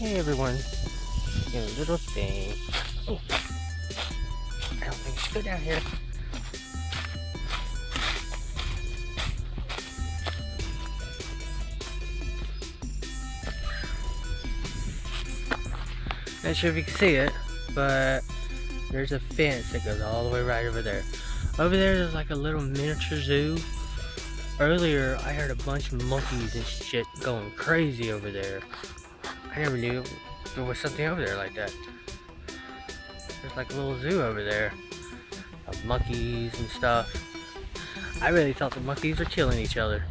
Hey everyone. Your little thing. Oh. I don't think you should go down here. Not sure if you can see it, but there's a fence that goes all the way right over there. Over there, there's like a little miniature zoo. Earlier, I heard a bunch of monkeys and shit going crazy over there. I never knew there was something over there like that. There's like a little zoo over there of monkeys and stuff. I really thought the monkeys were killing each other.